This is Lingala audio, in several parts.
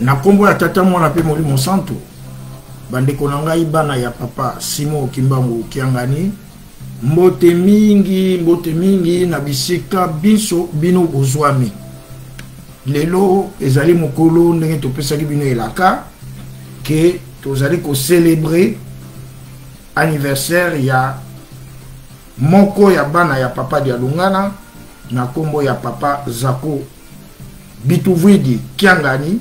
na nkombo ya tata mwana mpe molimo santu bandeko na ngai bana ya papa simon okimbangu kiangani mbote mingi mbote mingi na bisika binso bino bozwami lelo ezali mokolo ndenge topesaki bino elaka ke tozali kocelebre anniversaire ya moko ya bana ya papa dialungana na nkombo ya papa zako bituvwidi kiangani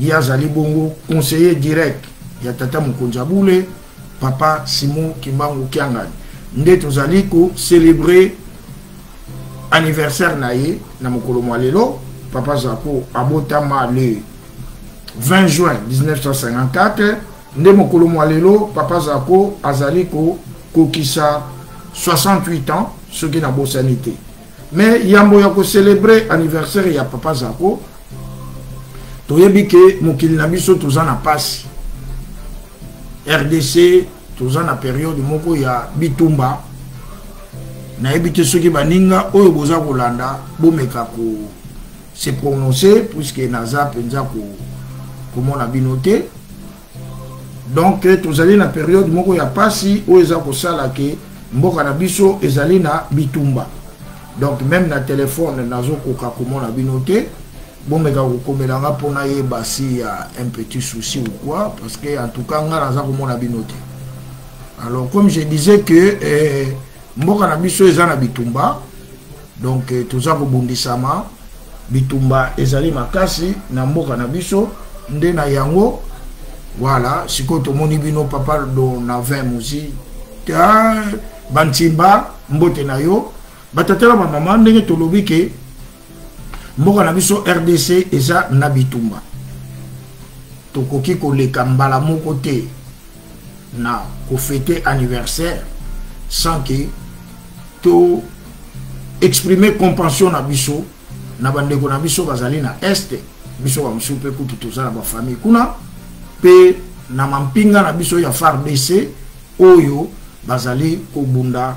ye azali bongo conseiller direct ya tata mokonzi ya bule papa simon kimbangu kiangani nde tozali kocelebre anniversaire na ye na mokolo mwa lelo papa zako abotama le 20 juin 1954 nde mokolo mwa lelo papa zako azali kokokisa 68 ans soki nabosani te mais yambo ya kocelebre anniversaire ya papa zako toyebi ke mokili na biso toza na mpasi rdc toza na periode moko ya bitumba nayebi te soki baninga oyo boza kolanda bomeka ko se prononcer puisque naza mpenza komona bino te donc tozali na periode moko ya mpasi oyo eza kosala ke mboka na biso ezali na bitumba donc meme na telefone nazokoka komona bino te bomeka kokomela nga mpo nayeba si ya un petit souci ou quoi parce que en tout cas nga naza komona bino te alors comme je disais que eh, mboka na biso eza na bitumba donc eh, toza kobundisama bitumba ezali makasi na mboka na biso nde na yango voilà sikoyo tomoni bino papa do na 20 mozi bantimba mbote na yo batatala bamama ndenge tolobi ke mboka na biso rdc eza na bitumba tokoki koleka mbala moko te na kofete anniversaire sans ke to exprime compassion na biso na bandeko na biso bazali na este biso bamosusu mpe kutu toza na bafamille kuna mpe na mampinga na biso ya fardc oyo bazali kobunda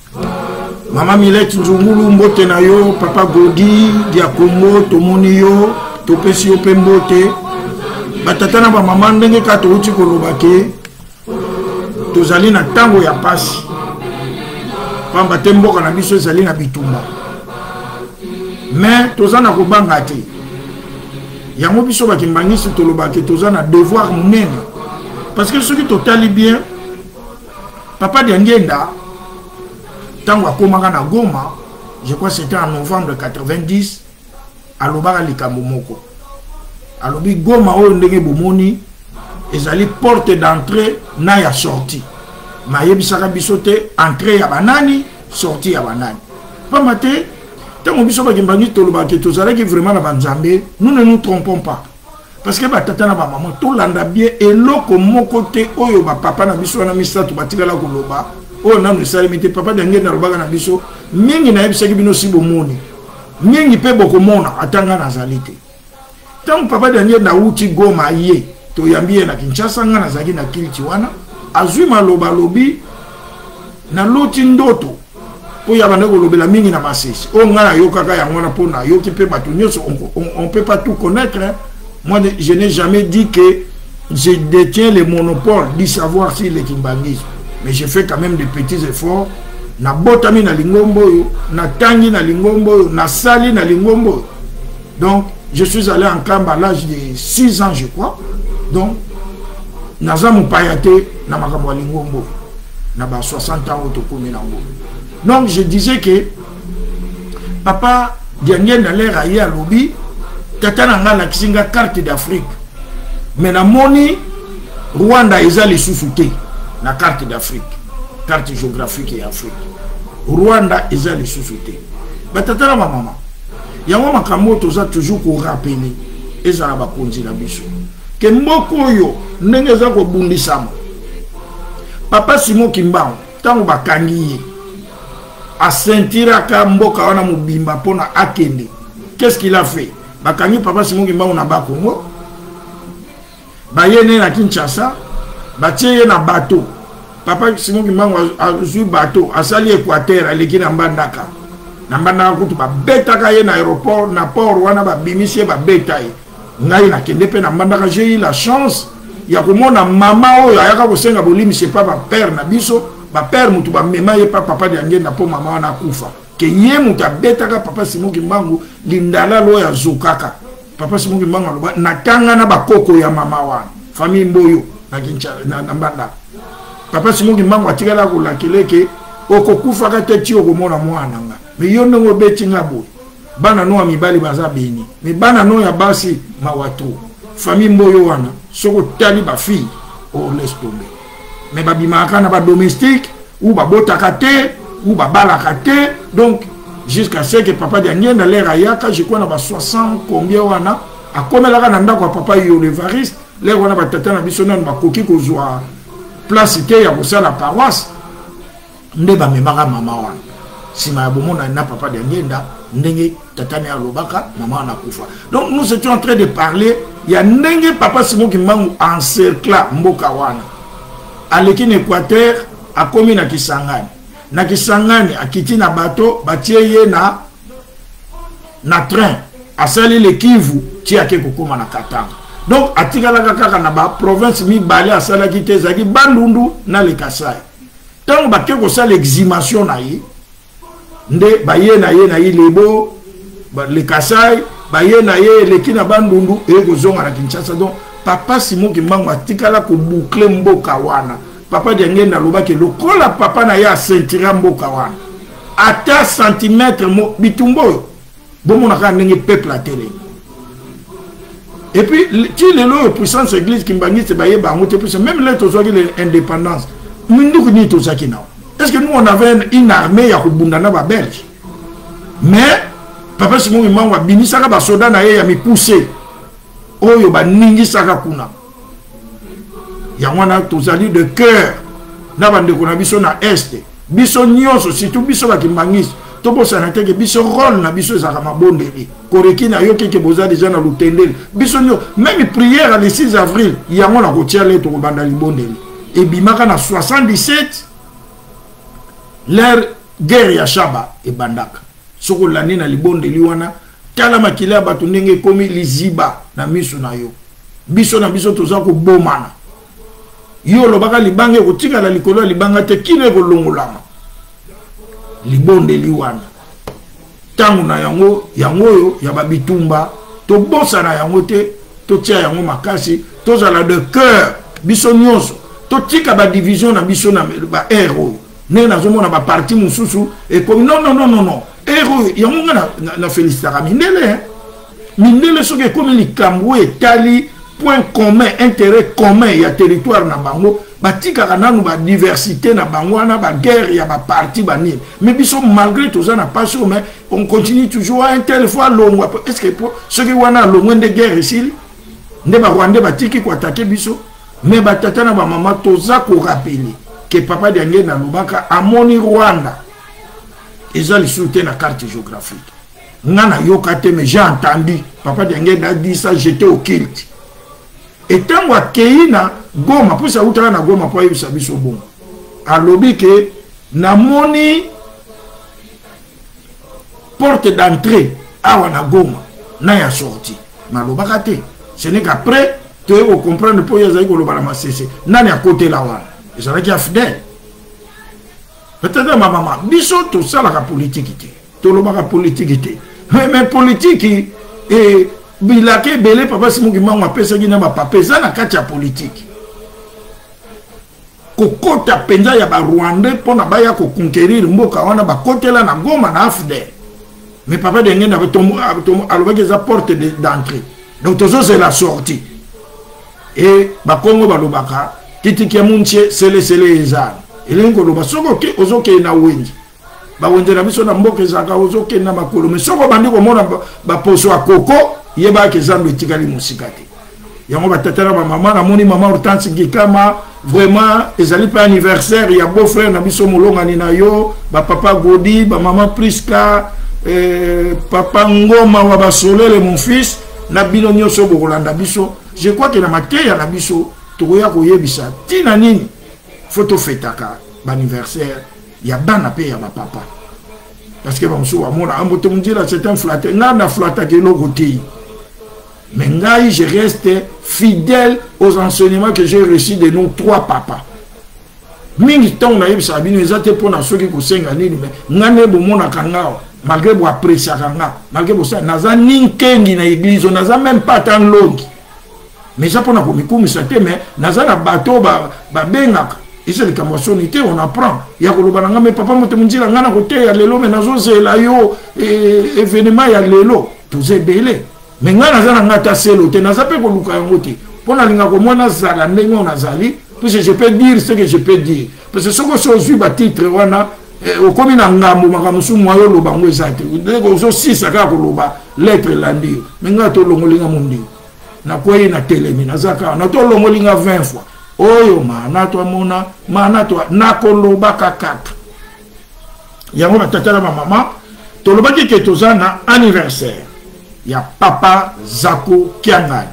mama milete nzungulu mbote na yo papa godi dia kongo tomoni yo topesi yo mpe mbote batata na bamama ndenge kaka touti koloba ke tozali na ntango ya mpasi mpamba te mboka na biso ezali na bitumba me toza na kobanga te yango biso bakimbangisi tolobaki toza na devoir monene parce que soki totali bien papa diangienda ntango akomaka na goma je crois c'était en novembre 90 alobaka likambo moko alobi goma oyo ndenge bomoni ezali porte d'entrée na ya sortie mayebisaka biso te entrée ya banani sortie ya banani mpamba te ntango biso bakembani tolobaka te tozalaki vraiment na banzambe nous ne nous trompons pas parce que batata na bamama tolanda bien eloko moko te oyo bapapa na biso wana misato batikala koloba oyo nanu esalemi te papa dangeni alobaka na biso mingi nayebisaki bino si bomoni mingi mpe bokomona ata ngai nazali te ntango papa daniel nauti goma ye toyambi ye na kinshasa ngai nazalaki na kilti wana azwi maloba alobi naloti ndoto mpo ya banda kolobela mingi na masese oyo ngai nayokaka yango wana mpo nayoki mpe bato nyonso on peut pas tout connaître hein? moi je n'ai jamais dit que je détiens le monopole du savoir sur le kimbangisme mais je fais quand même de petits efforts nabotami na lingombo oyo natangi na lingombo oyo nasali na lingombo oyo donc je suis allé en kamba à l'âge de 6 ans je crois donc naza mopaya te na makambo ya lingombo na ba 60 ans oyo tokomi nango donc je disais que papa diangen aler aye alobi tata na ngai alakisi ngai carte d'afrique mais namoni rwanda eza lisusu te na carte d'afrique carte géographique ya afrique rwanda eza lisusu te batata na bamama yango makambo oyo toza toujours korapele ezala bakonzi na biso ke mboka oyo ndenge eza kobundisama papa simon kimbangu ntango bakangi ye asentiraka mboka wana mobimba mpona akende qu'est ce qu'il a fait bakangi papa simon kimbangu na bakongo baye ne na kinshasa batie ye na bato papa simon kimbangu azwi bato asali équateur aleki na mbandaka na mbandaka kutu babetaka ye na aéroport na port wana babimisi ye babeta ye ngai nakende mpe na mbandaka j'ai eu la chance ya komona mama oyo ayaka kosenga bolimisi epa bapere na biso bapere motu bamema ye pa papa diangenda mpo mama wana akufa ke ye moto abetaka papa simon kimbangu lindala loyo azokaka papa simon kimbangu aloba nakanga na bakoko ya mama wana famille mboyo na kinshasa na, na mbanda papa simon kimbangu atikala kolakela eke okokufaka te ti okomona mwana nga me yo ndenge obeti nga boye bana no ya mibali baza beni me bana no ya basi mawa to famille mboyo wana soki otali bafille o oh, laisse tomber mais babimaka kaka na badomestique ou babotaka te ou babalaka te donc jusqu'à ce que papa diangienda lere ayaka je crois na ba 60 combien wana akomelaka na ndako ya papa yolevariste lere wana batata na biso nano bakoki kozwa place te ya kosala paroisse nde bamemaka mama wana nsima ya bomonani na papa diangenda ndenge tata ne alobaka mama wana akufa donc nous étions en train de parler ya ndenge papa simon kimbangu encercla mboka wana aleki na équateur akomi na kisangani na kisangani akiti na bato batie ye na na train asali le kivu ti ake kokóma na katanga donc atikalaka kaka na baprovince mibale asalaki te ezalaki bandundu na le kasai ntango bake kosala exhumation na ye nde baye na ye na ye lebo le kasai baye na ye eleki na bandundu eye kozonga na kinshasa donc papa simo kimbangu atikala kobukle mboka wana papa diangenda alobaki lokola papa na ye asentira mboka wana ata centimetre mo bitumba oyo bomona kaka ndenge peuple atelemi et puis ti lelo oyo puissance église kimbanguiste bayeba yango te puisque même le tozwaki le indépendance minduku nini tozwaki nao est ce que nous on avait une armée ya kobunda na babelge mais papa simon kimbangu abimisaka basoda na ye ya mikuse oyo baningisaka kuna yango wana tozali de cœur na bandeko na biso na est biso nyonso surtout biso bakimbangisi tobosana te ke biso role na biso ezalaka mabondeli koreki na yo keke boza deja na lutendeli biso nyonso meme prière ya le 6 avril yango nakotia le tokobanda libondeli ebimaka na 77 lere guerre ya shaba ebandaka soki olandi na libondeli wana tala makila ya bato ndenge ekomi liziba na miso na yo biso na biso toza kobomana yo olobaka libanga ekotikala likolo ya libanga te kino ekolongolama libondeli wana ntango na yango yango oyo ya babitumba tobosana yango te totia yango makasi tozala de cœur biso nyonso totika badivision na biso na ba aire oyo ndenge nazomona baparti mosusu ekomi non non non non ero yango nga na, na, na felicitaka mindele eh? mindele soki ekomi likambo oyo etali point commun intérêt commun ya territoire na bango batikaka nanu badiversité na bango wana baguerre ya baparti banini mais biso malgré toza na mpasi oyo mais on continue toujours un tel fois alongwa est ce que po soki wana alongwe nde guerre esili nde barwandais batiki koatake biso mais batata na bamama toza korapele ke papa diangenda alobaka amoni rwanda eza lisusu te na carte géographique nga nayoka te mais j'ai entendu papa diangende a dit ça j'étais au kilt etango akei na goma mpo sautaka na goma mpo ayebisa biso bongo alobi ke namoni porte d'entrée awa na goma na ya sorti nalobaka te ce n'est qu'après toye kocomprendre mpo oyo azali koloba na masese nani akotela wana ezalaki ya fidèle Tata ma mama, biso tosalaka politiki te, tolobaka politiki te, mais mais politiki e bilaka ebele papa Simon Kimbangu apesaki na bapapa eza na kati ya politiki kokota mpenza ya barwandais mpo na baya koconquerir mboka wana bakotela na goma na afdel mais papa dengenda alobaki eza porte d'entrée donc tozozela sortie e bakongo balobaka kitikia muntie selesele eza elingi koloba soki ozokende na wenze bawenze na biso na mboka ezalaka ozokende na makolo me soki obandi komona baposo ya koko yebaka ezambe etikali mosika te yango batata na bamama namoni mama hortense gikama vraiment ezali mpe anniversaire ya beau frère na biso molongani na yo bapapa godi bamama priska eh, papa ngoma wa basolele mon fils na bino nyonso bokolanda biso Je crois que na mateya na biso tokoya koyebisa ntina nini fo tofetaka baanniversaire ya bana mpe ya bapapa parce que bamosusu bamona amboto ah, monjela c'est un flatte ngai na flattaka eloko te mais ngai je reste fidèle aux enseignements que j'ai reçu de nos trois papas mingi ntango nayebisaka bino eza te mpo na soki kosenga nini me ngai nde bomonaka ngawa malgré boapresiaka nga malgré bosala naza ni nkengi na eglize oyo naza meme pas ata nlongi mais eza mpo na komikumisa te mais naza na bato oyo babengaka eza likambo ya soni te on apprend ya koloba na ngai me papa moto monzila ngai na koteya lelo me nazozela yo eh, evenement ya lelo toza ebele me ngai naza na ngai ata selo te naza mpe koluka yango te mpo nalinga komwa nazala ndenge oyo nazali puisque je peux dire ce que je peux dire parce que soki osi ozwi batitre wana eh, okomi na ngambo makambo mosusu mwa yo oloba yango eza te ozosisa kaka koloba lettre elandi yo me ngai tolongoli nga mondimo nakwei na telemi naza kaka na tolongoli nga 20 fois oyo maana twamona maana twa nakolobaka kaka yango batata na bamama tolobaki ke toza na anniversaire ya papa zako kiangani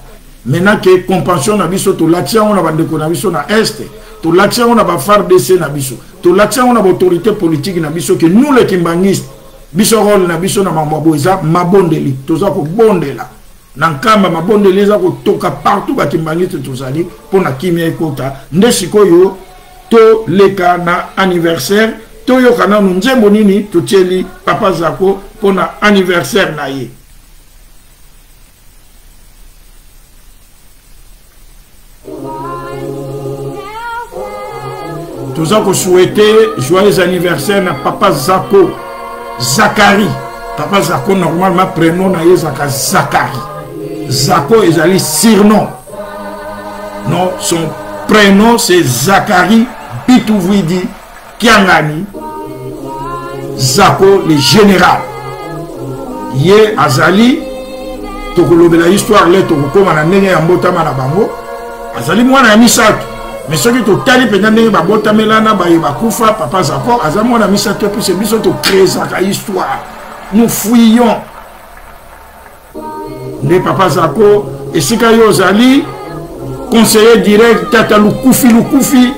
maintenant ke compensation na biso tolakisi yango na bandeko na biso na este tolakisi yango na bafardc na biso tolakisi yango na baautorité politique na biso ke nous le kimbanguiste biso role na biso na makambo boye eza mabondeli toza kobondela na nkamba mabondeli eza kotoka partout bakimbanguiste tozali mpo na kimia ekota nde sikoyo toleka na anniversaire toyoka nanu nzembo nini totieli papa zako mpo na anniversaire na ye toza kosuete joyeux anniversaire na papa zako zakari papa zako normalement prenom na ye ezalaka zakari zako ezali surnom Non, son prénom c'est Zachary Bitouvidi Kiangani Zako le général. Ye azali tokolobela histoire le tokokoma na ndenge ya mbotama na bango azali mwana ya misato mais soki totali mpenza ndenge babotamelana baye bakufa papa zakor aza mwana misato epuse biso tokreesaka histoire nous fouillons nde papa zako esika yo ozali conseiller direct tata lukufi lukufi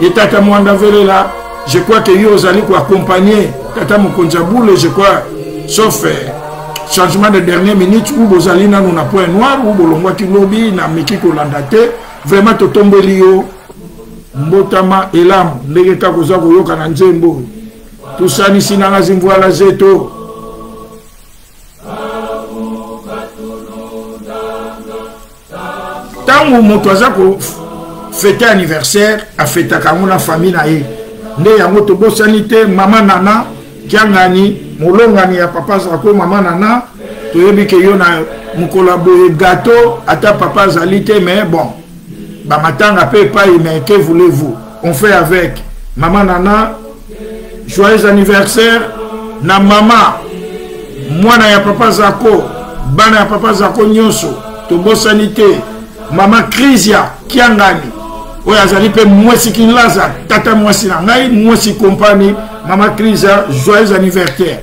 ye tata mwanda velela je crois que yo ozali koaccompagne tata mokonzi ya bule je crois sauf eh, changement de dernière minute ou bozali nanu na point noir ou bolongwaki lobi na meki kolanda te vraiment totombeli yo mbotama elamu ndenge kaka oza koyoka na nzembo tosanisi nanga zimvwala zeto ntango moto aza kofete anniversaire afetaka yango na famille na ye nde yango tobosani te mama nana kiangani molongani ya papa zako mama nana toyebi ke yo na mokolo ya boye gato ata papa azali te mais bon bamatanga mpe epai mais que voulez vous on fait avec mama nana joyeux anniversaire na mama mwana ya papa zako bana ya papa zako nyonso tobosani te mama krisia kiangani oyo azali mpe mwasi kinlaza tata mwasi na ngai mwasi kompani mama krisia joyeux anniversaire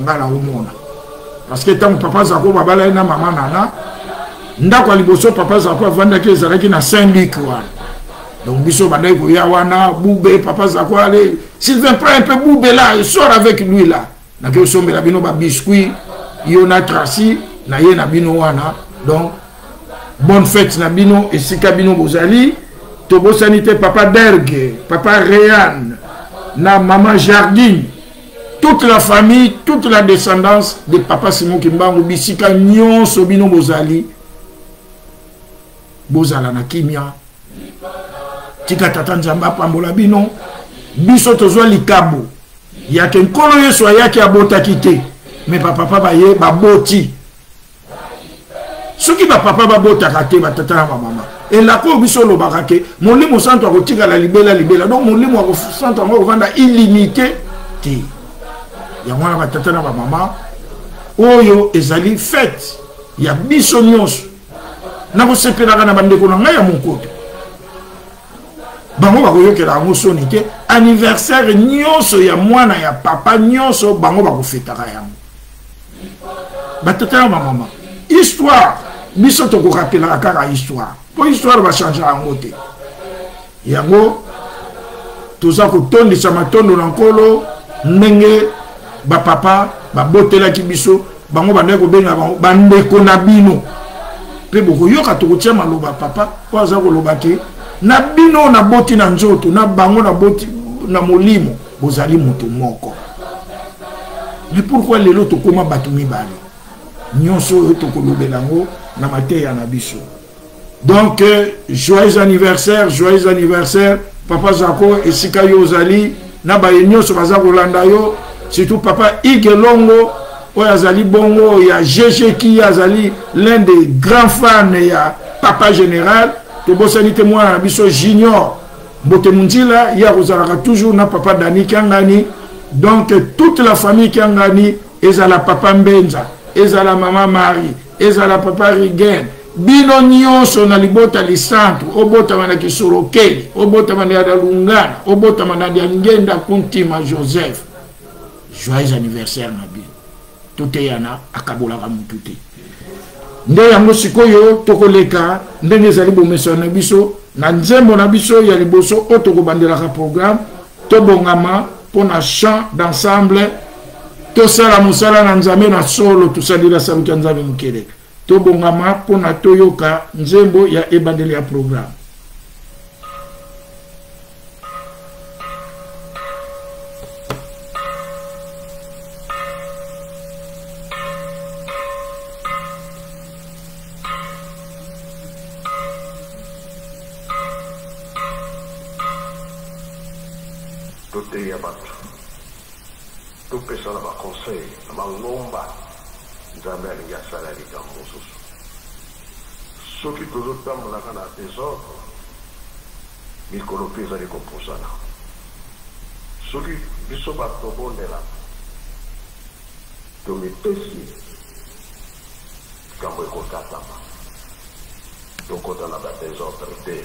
nga naomona parce que ntango papa zako babalai na mama nana ndako ya liboso papa zako avandaki ezalaki na saint luc wana donc biso bandaki koya wana bube papa zako ale sylvain prend un peu bube là et sort avec lui là nake osombela bino babiscuit yo na traci na ye na bino wana donc bonne fête na bino esika bino bozali tobosani te papa derge papa reane na mama jardine toute la famille toute la descendance de papa simon kimbangu bisika nyonso bino bozali bozala na kimia tika tata nzambe apambola bino biso tozwa likabo yake nkolo yesu ayaki abotaki te me bapapa baye baboti soki bapapa babotaka te batata na bamama elaka oyo biso olobaka ke molimo santu akotikala libela libela donc molimo santu yango akovanda illimité te yango wana batata na bamama oyo ezali fete ya biso nyonso nakosepelaka na bandeko na ngai ya monkoto bango bakoyokela yango soni te anniversaire nyonso ya mwana ya papa nyonso bango bakofetaka yango batetela bamama histoire biso tokorapelaka kaka histoire mpo histoire bachangea yango te yango toza kotondisa matondo na nkolo ndenge bapapa babotelaki biso bango bandaki kobenga bango bandeko na bino mpe bokoyoka tokotia maloba papa mpo aza koloba te na bino naboti na nzoto na bango naboti na molimo bozali moto moko mais pourkui lelo tokóma bato mibale nyonso oyo tokolobela yango na mateya na biso donc euh, joyeux anniversaire joyeux anniversaire papa zako esika yo ozali na baye nyonso baza kolanda yo surtout papa igelongo oyo azali bongo ya gg ki azali l'un des grands fans ya papa général tobosani te mwana na biso junior mbote munzila ye akozalaka toujours na papa dani kiangani donc toute la famille kiangani ezala papa mbenza ezala mama marie ezala papa rigen bino nyonso na libota lisantu obotama na kisorokeli obotama na yadalungana obotama na diangenda kuntima joseph joyeux anniversaire na bino toteyana akabolaka mutu te nde yango sikoyo tokoleka ndenge ezali bomesano na biso na nzembo na biso ya liboso oyo tokobandelaka programme tobongama mpo na chant d'ensemble tosala mosala na nzambe na solo tosalela saluki ya nzambe mokeleka tobongama mpo na toyoka nzembo ya ebandeli ya programme toteya bato topesana baconseil na mangomba nzambe alingi asala likambo mosusu Soki tozo tambola kaka na desordre, mikolo pe ezali ko pusana. Soki biso batu to bondelaka, to mipesi, likambo eko katama. To kota na ba desordre te.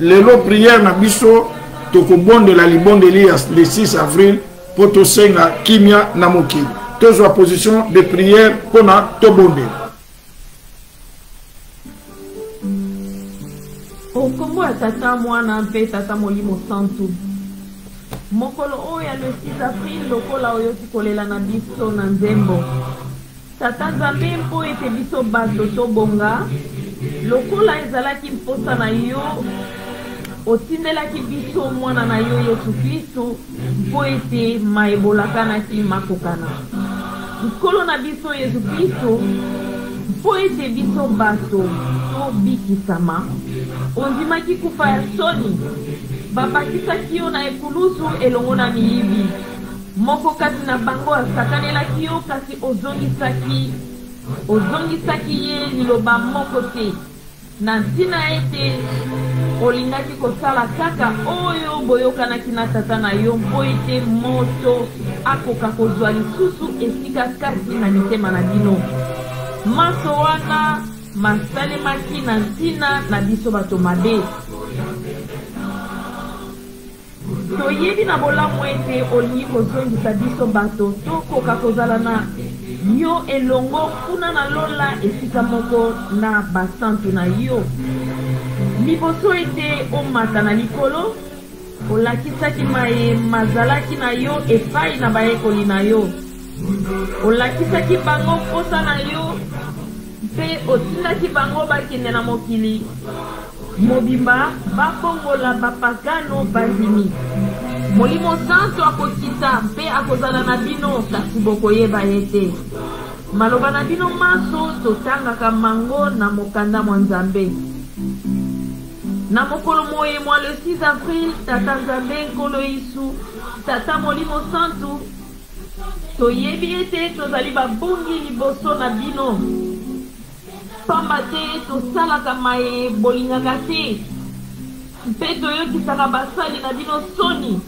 Lelo prière na biso tokobondela libondeli ya le 6 avril mpo tosenga kimia na mokili tozwa position de prière mpo na tobondela nkombo ya tata mwana mpe tata molimo santu mokolo oyo ya le 6 april lokola oyoki kolela na biso na nzembo Tata Nzambe, mpo ete biso bato tobonga, lokola ezalaki mposa na yo, otindelaki biso Mwana na yo Yesu Klisto, mpo ete ma ebolakanaki makokana. Nkolo na biso Yesu Klisto, mpo ete biso bato tobikisama, ondimaki kufa ya soni, babakisaki yo na ekulusu elongo na miyibi. Moko kati na bango asakanelaki yo, kasi ozongisaki, ozongisaki ye liloba moko te, na ntina ete olingaki kosala kaka oyo boyokanaki na tata na yo, mpo ete moto akoka kozwa lisusu esika kati na mitema na bino. Manso wana masalemaki na ntina na biso bato mabe. Toyebi na bolamu ete olingi kozongisa biso bato tokoka kozala na Yo elongo kuna na Lola esika moko na basantu na Yo. Liboso ete Omata na likolo, Olakisaki maye mazalaki na Yo epai na bayekoli na Yo. Olakisaki bango mposa na Yo mpe Otindaki bango bakende na mokili. Mobimba babongola bapakano bandimi. Molimo Santu akokita mpe akozala na bino, kasi bokoyeba ye te. Maloba na bino manso totangaka mango na mokanda mwa Nzambe. Na mokolo moye mwa le 6 avril, Tata Nzambe, Nkolo Yesu, Tata Molimo Santu, toyebi ete tozali babungi liboso na bino. Pamba te tosalaka maye bolingaka te, mpe toyokisaka basali na bino soni,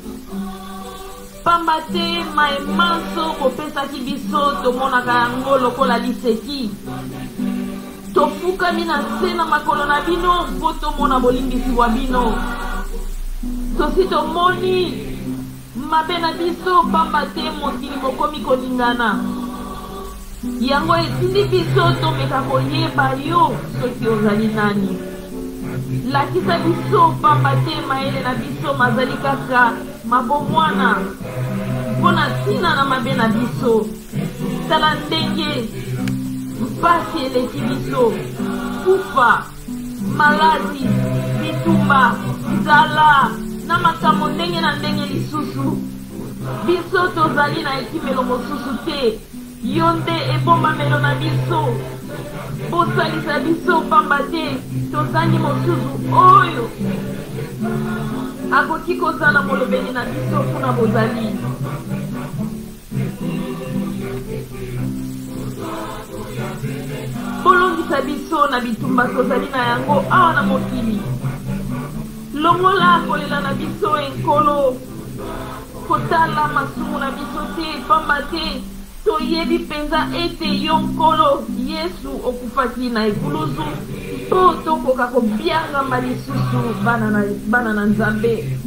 pamba te maye manso bopesaki biso tomonaka yango lokola liseki. Tofukami na se na makolo na bino mpo tomona bolimbisi bwa bino. Tosi tomoni. Mabe na biso, pamba te mokili mokomi koningana. Yango etindi biso tomeka koyeba yo soki ozali nani. Lakisa biso, pamba te mayele na biso mazali kaka mabomwana mpo na ntina na mabe na biso. Tala ndenge mpasi eleki biso kufa. maladi, bitumba, nzala, na makambo ndenge na ndenge lisusu. Biso tozali na ekimelo mosusu te. Yo nde ebombamelo na biso. Bosalisa biso pamba te tozangi mosusu oyo akoki kozala molobeli na biso kuna bozali. Bolongisa biso na bitumba tozali na yango awa na mokili. Longola kolela na biso, e Nkolo. Kotala masumu na biso te, pamba te toyebi mpenza ete yo Nkolo Yesu okufaki na ekuluzu mpo tokoka kobiangama lisusu bana na Nzambe.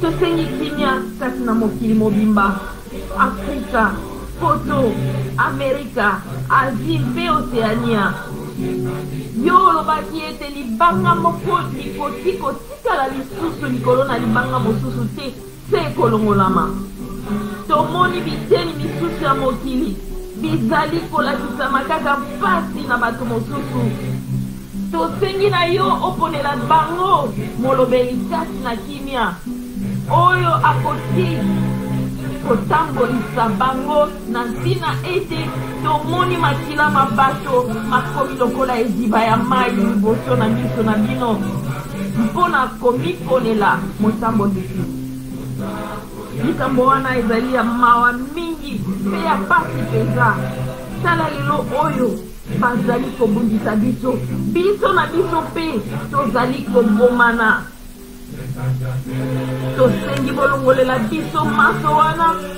Tosengi kimia kati na mokili mobimba, Afrika, Poto, Amerika, Asie mpe Oceania. Yo olobaki ete libanga moko likoki kotikala lisusu likolo na libanga mosusu te. Se ekolongolama. Tomoni biteni misusu ya mokili bizali kolakisama kaka mpasi na bato mosusu. Tosengi na yo oponela bango molobeli kati na kimia oyo akoki kotambolisa bango na ntina ete tomoni makila ma bato makomi lokola eziba ya mai liboso na miso na bino. Mpo na komiponela mosambondisi. Likambo wana ezali ya mawa mingi mpe ya pasi mpenza. Tala lelo oyo bazali kobundisa biso, biso na biso mpe tozali kobomana. Tosengi bolongolela biso manso wana.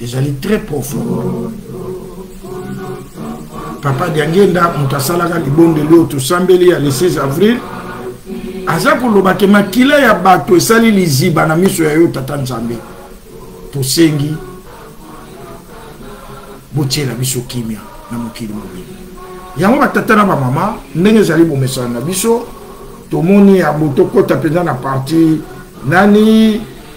ezali très profond papa diangenda moto asalaka libondeli oyo tosambeli ya le 16 avril aza koloba ke makila ya bato esali liziba na miso ya yo tata nzambe tosengi botyela biso kimia na mokili mobimba yango batata na bamama ndenge ezali bomesana na biso tomoni yango tokɔta mpenza na parti nani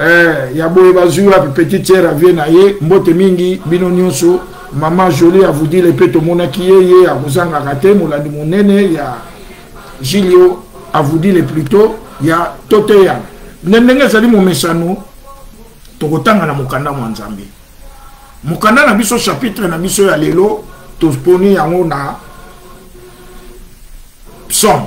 eh, ya boye bazwi wapi petit tiere avie na ye mbote mingi bino nyonso mama jolie avudile mpe tomonaki ye ye akozangaka te molandi monene ya julio avudile plutot ya toteyana nde ndenge ezali momesano tokotanga na mokanda mwa nzambe mokanda na biso chapitre na biso ya lelo toponi yango na psaume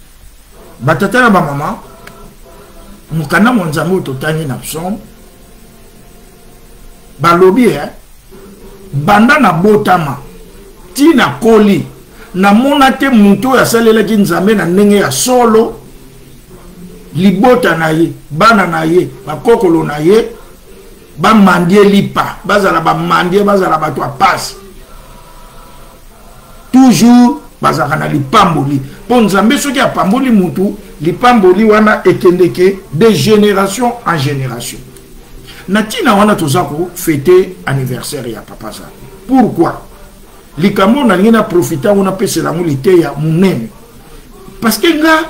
batata na bamama mokanda mwa nzambe oyo totangi na psaume balobi eh, banda na botama ti na koli namona te moto oyo asalelaki nzambe na ndenge ya solo libota na ye bana na ye bakokolo na ye bamandie lipa bazala bamandie bazala bato ya pasi toujours bazalaka na lipamboli mpo nzambe soki apamboli mutu lipamboli wana ekendeke de génération en génération na ntina wana toza kofete anniversaire ya papa zala pourquoi likambo oyo nalingi na profite yango napesela yango liteya monene parce que nga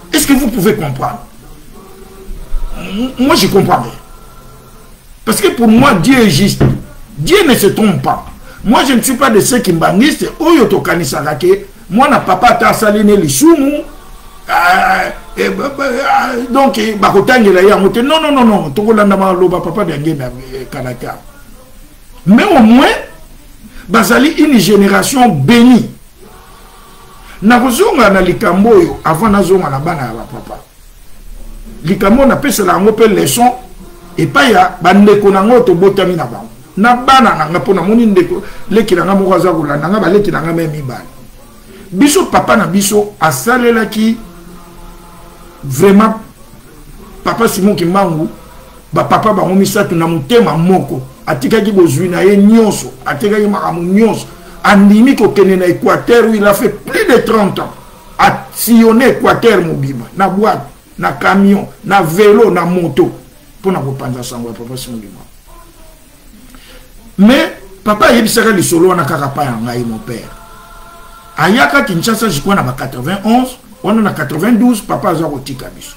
est ce que vous pouvez comprendre moi je comprends bien parce que pour moi dieu est juste dieu ne se trompe pas moi je ne suis pas de ceux qui mbangistes oyo tokanisaka ke mwana papa ata asali ne lisumu euh, eh, euh, donc eh, bakotangela ye yango te non non non non tokolanda maloba papa diange na eh, kanaka mais au moins bazali une génération bénie nakozonga na likambo oyo avant nazonga na bana ya bapapa likambo oyo napesela yango mpe leson epai ya bandeko na ngai tobotami na bango na bana na ngai mpo namoni ndeko leki na ngai moko aza kolanda ngai baleki na ngai me mibale biso papa na biso asalelaki vraiment papa simon kimbangu bapapa bango misato na motema moko atikaki bozwi na ye nyonso atikaki makambo nyonso andimi kokende na équateur où il a fait plus de 30 ans asillonne équateur mobimba na bwate na camion na velo na moto mpo na kopanza sango ya papa simon kimbangu mais papa ayebisaka lisolo wana kaka pa ya ngai mon père ayaka kinshasa jikwa na ba 91 wana na 92 papa aza kotika biso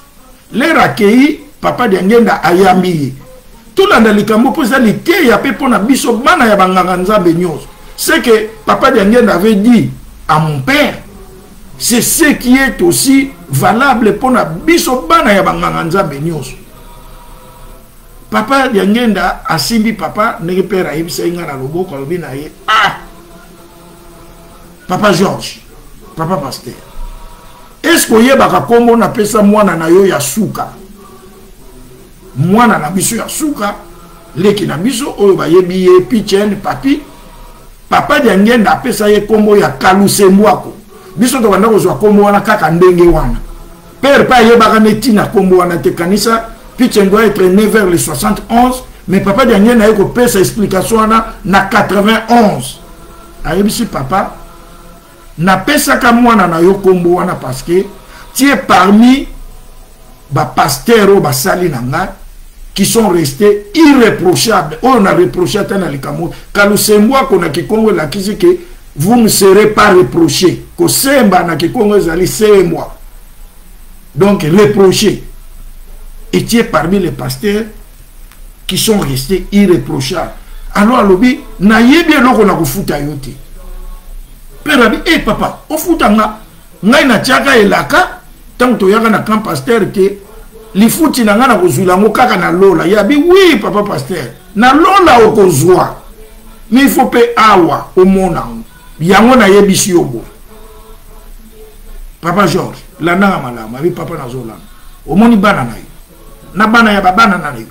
lere akei papa diangenda ayambi ye tolanda likambo mpo eza liteya mpe mpo na biso bana ya banganga nzambe nyonso c'est que papa diangenda avait dit à mon père c'est ce qui est aussi valable mpo na biso bana ya banganga nzambe nyonso papa diangenda asimbi papa ndenge père ayebisaki ngai na loboko alobi na ye ah papa george papa paster eske oyebaka nkombo napesa mwana na yo ya suka mwana na biso ya suka leki na biso oyo bayebi ye pichen papi papa diangenda apesa ye nkombo ya kalusembwako biso tobanda kozwa nkombo wana kaka ndenge wana père pa ayebaka nde ntina nkombo wana te kanisa pitchen doit être né vers le 71 mais papa diange naye kopesa explication wana na 91 ayebisi papa napesaka mwana na yo nkombo wana parce que tie parmi bapasteur oyo basali na ngai qui sont restés irréprochables oyo na reproche ata na likambo kalusembo akona kikongo elakisi ke vous ne serez pas reproché kosemba na kikongo ezali semwa donc reproché etie parmi les pasteurs qui sont restés irréprochables alors alobi nayebi eloko na kofuta yo te mpe nabi e papa ofuta nga ngai natiaka elaka ntango toyaka na camp pasteur te lifuti na ngai nakozwila yango kaka na lola yabi wi papa pasteur na lola okozwa mais il faut pe awa omona ngo yango nayebisi yo boye papa george landanga malamu abi papa nazolanda omoni bana na yo na bana ya babana na yo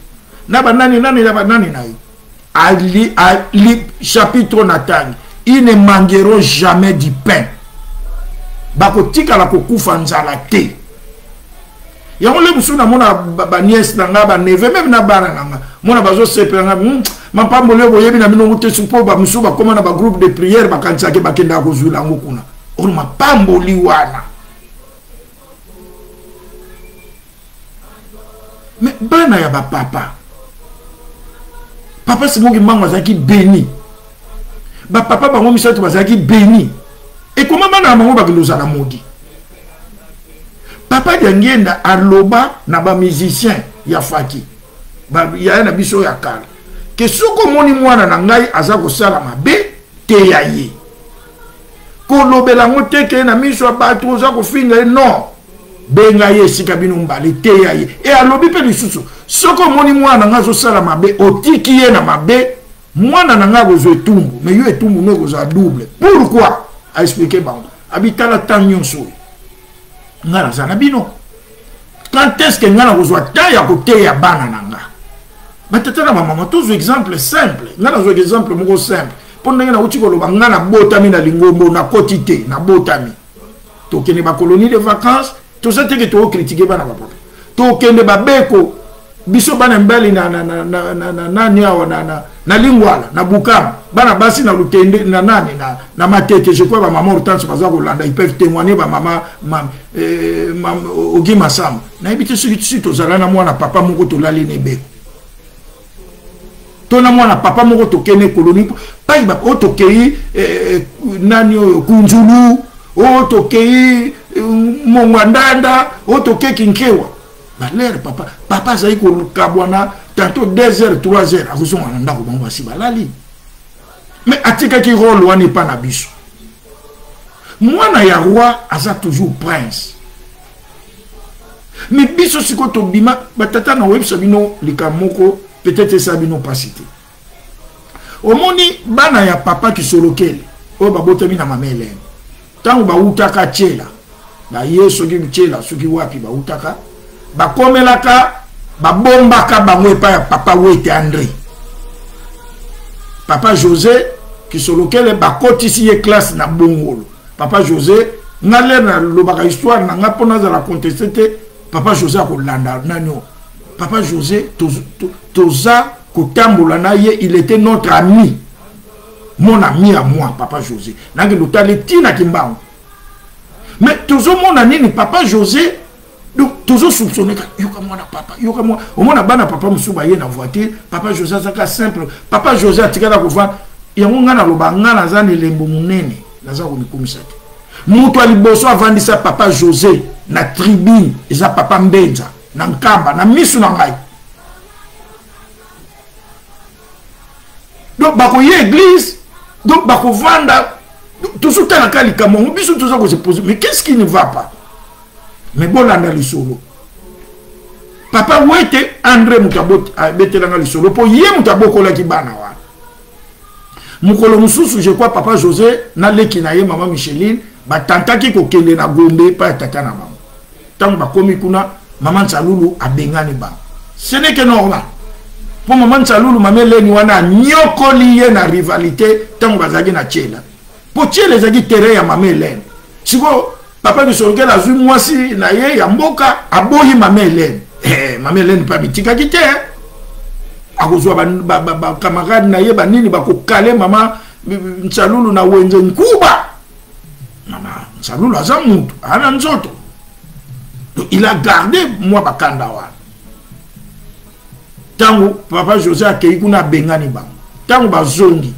na banani nani ya banani na yo ali, ali chapitre na tangi ils ne mangeront jamais du pain bakotikala kokufa nzala te yango le mosusu namona baniese na ngai baneve meme na bana na ngai mona bazosepela ngai hmm, mapambo leo boyebi na bino te supo bamosusu bakóma na bagroupe de prière bakanisaki bakendaka kozwila yango kuna ono mapamboli wana me bana ya bapapa papa simoki mbango azalaki beni bapapa bango misato bazalaki beni ekoma bana ya bango bakilozala modi papa diangienda aloba na bamusicien ya faki yaya na biso ya kala ke soki omoni mwana na ngai aza kosala mabe teya ye kolobela yango te ke na miso ya bato oza kofinga ye non benga ye esika bino mbale teya ye e alobi mpe lisusu soki omoni mwana na ngai azosala mabe otiki ye na mabe mwana na ngai akozwa etumbu me yo etumbu no ekozala double pourkui aexplike bango abi tala temps nyonso oyo ngai naza na bino quand est ce que ngai nakozwa temps ya koteya bana na nga batata na bamama tozwa exemple simple ngai nazwaka exemple moko simple mpo ndenge nauti koloba ngai nabotami na lingombo nakoti te nabotami tokende bakoloni de vacances toza teke toko kritike bana bapapa tokende babeko biso bana mibali na nani awa na lingwala na bukama bana basi na lutende na nani na matete je crois bamama hortense baza kolanda ils peuvent témoigner bamama eh, ogi masamba nayebi te soki si tozala na mwana papa moko tolali na ebeko to na mwana papa moko tokende koloni pai o tokei eh, eh, nani oyo kunzulu o tokei eh, mongwandanda o tokei kinkewa balere papa papa azali kokabwana tanto 2 heures 3 heures akozonga na ndako bango basi balali mais atikaki role wana epa na biso mwana ya roi aza toujours prince me biso sikoyo tobima batata na oyebisa bino likambo moko peut-être esala bino mpasi te omoni bana ya papa kisolokele oyo babotami na mama elene ntango bawutaka tyela baye soki lucela soki wapi bautaka bakomelaka babombaka bango epai ya papa wete andre papa josé kisolokele bakotisi ye classe na bongolo papa josé nga lere nalobaka histoire na nga mpo nazala conteste te papa josé akolanda nani o papa josé toza to, to, kotambola na ye il était notre ami mon ami à moi papa josé nakende otali ntina kimbangu mais tozomona nini papa josé donc tozo soupçonne ka yoka mwana papa yoka mwana omona bana papa mosusu baye na voiture papa josé azaka simple papa josé atikala kovanda yango ngai naloba ngai naza na elembo monene naza komikumisa te moto ya liboso avandisa papa josé na tribune eza papa mbenza na nkamba na miso na ngai donc bakoya église donc bakovanda tozotalaka likambo yango biso toza kozepose mais qu'est ce qui ne va pas mais bolanda lisolo papa wete andre moto abetelanga lisolo mpo ye moto abokolaki bana wana mokolo mosusu je crois papa josé na leki na ye mama micheline batantaki kokende na gombe epai ya tata na bango ntango bakomi kuna mama nsalulu abengani bango ce n'est que normal mpo mama nsalulu mama eleni wana anyokoli ye na rivalité ntango bazalaki na tiela mpo tiela ezalaki terrain ya mama eleni sikoyo papa bisolokela azwi mwasi na ye ya mboka aboyi mama eleni eh, mama eleni mpe amitikaki te eh. akozwa bakamarade na ye banini bakokale mama nsalulu na wenze nkuba mama nsalula aza mutu aa na nzoto donc il a garde mwa bakanda wana ntango papa josé akei kuna abengani bango ntango bazongi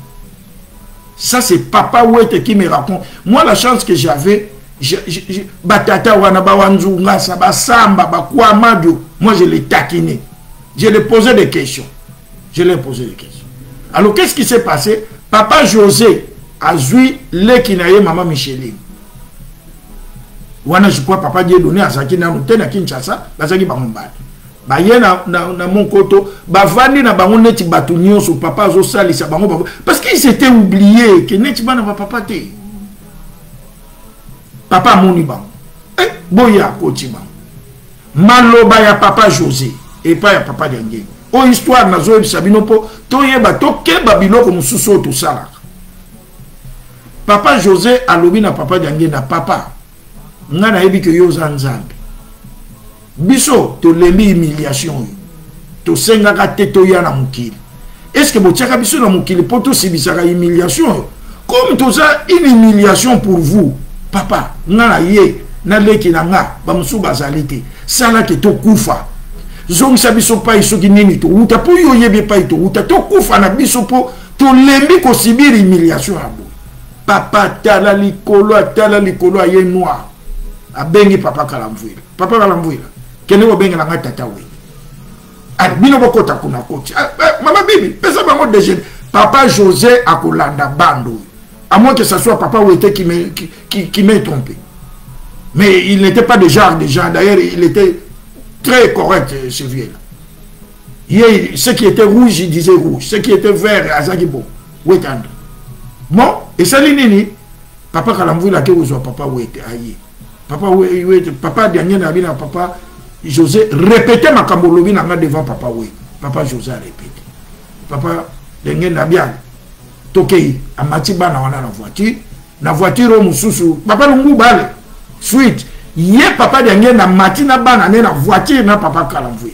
ça c'est papa wete qui me raconte moi la chance que j'avais batata wana bawanzungasa basamba bakwamadio moi je les taquine je les posais des questions je l'ai posé des questions alors qu'est-ce qui s'est passé papa josé azui leki na ye mama micheline wana jipoi papa die doni azalaki nano te na kinshasa bazalaki bango mbala baye na, na, na monkoto bavandi na bango neti bato nyonso papa azosalisa bango bango parce qu'ils étaient oublié ke neti bana bapapa te papa amoni bango eh, boya akoti bango maloba ya papa josé epai ya papa diangengo oyo histoire nazoyebisa bino mpo toyeba tokeba biloko mosusu oyo tosalaka papa josé alobi na papa diangenda papa ngai nayebi ke yo oza nzambe biso tolembi humiliation oyo tosengaka te toya na mokili est ce que botiaka biso na mokili mpo tosibisaka humiliation oyo comme toza une humiliation pour vous papa nga na ye na leki na nga bamosusu bazali te sala ke tokufa zongisa biso pai soki nini towuta mpo yo oyebi epai towuta tokufa na biso mpo tolembi kosibiri humiliation ya boye papa atala likolo atala likolo aye noir abengi papa kalamvuila papa kalamvuila kende kobengela ngai tata wenge ah, bino bokota kuna koti ah, eh, mama bibi pesa bango dejeuner papa josé akolanda bando à moins que ça soit papa wete qui m'ait qui, qui, qui trompé mais il n'était pas de genre de gens d'ailleurs il était très correct euh, ce vieux là ye ce qui était rouge il disait rouge ce qui était vert azalaki bo wetando bon esali nini papa kalamvula ake kozwa papa wete aye ah, papa wete papa dernier na bino papa josé répété makambo olobi na nga devant papa wete papa josé arépété papa dernier na biana tokei amati bana wana na voiture na voiture oyo mosusu papa lungu bale suite ye papa dernier na mati na bana ne na voiture na papa kalamvue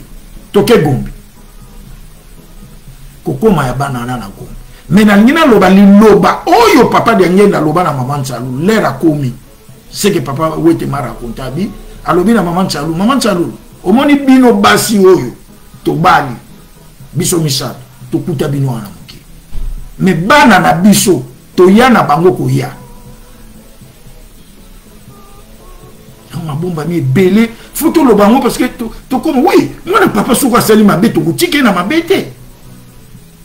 toke gombe kokoma ya bana wana na gombe me nalingi naloba liloba oyo papa dernier naloba na mama nsalu lere akomi ce que papa wete m'a raconte abi alobi na mama ncalulu mama ncalulu omoni bino basi oyo tobali biso misato tokuta bino wana moke me bana na biso toya na bango koya yango mabombami ebele fo toloba yango parce que tokoma wi mwana papa soki asali mabe tokotika ye na mabe te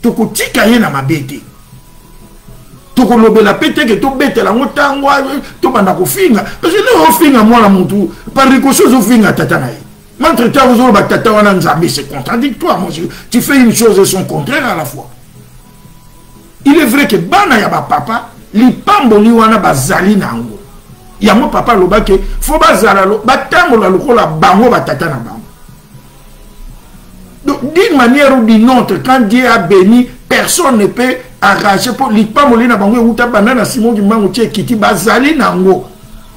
tokotika ye na mabe te tokolobela mpe teke tobetela yango ntango tobanda kofinga parce que ndenge ofinga mwana motu par ricochet ozofinga tata na ye entre temps ozoloba tata wana nzambe c'est contradictoire moi tu fais une chose et son contraire à la fois il est vrai que bana ya bapapa lipamboli wana bazali na yango yango papa alobaki fo bazala batambola lokola bango batata na bango Donc, d'une manière ou d'une autre, quand Dieu a béni, personne ne peut arracher pour lipamo lina bango euta banana Simon Kimbangu tie kiti bazali nango.